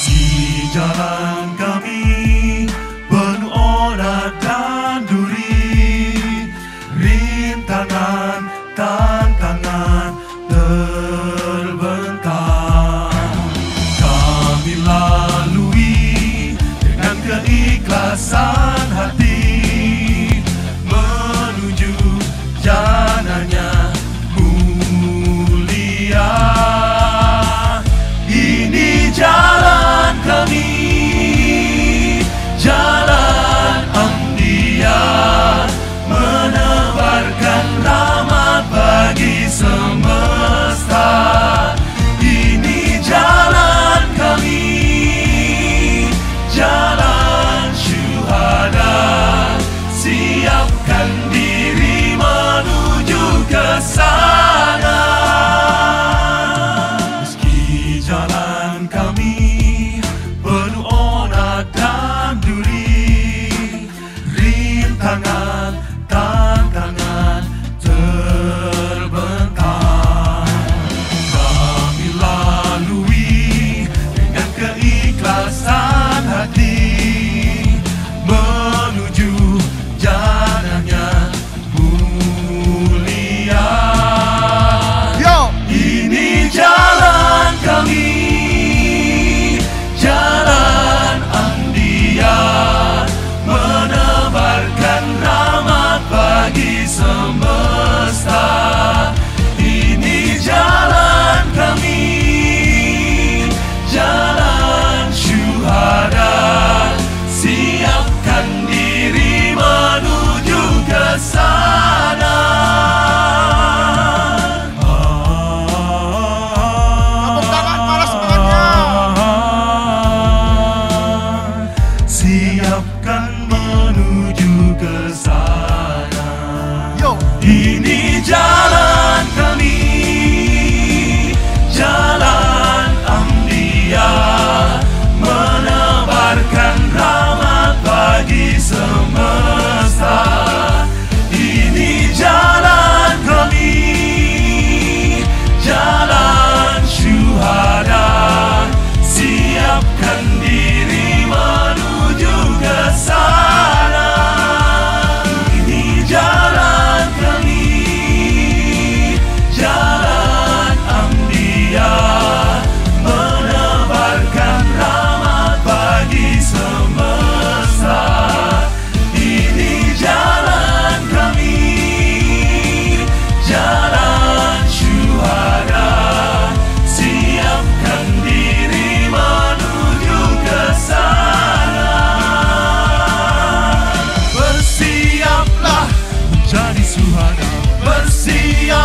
다시 자랑감이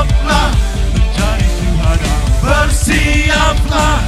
bersiaplah menjadi juara bersiaplah.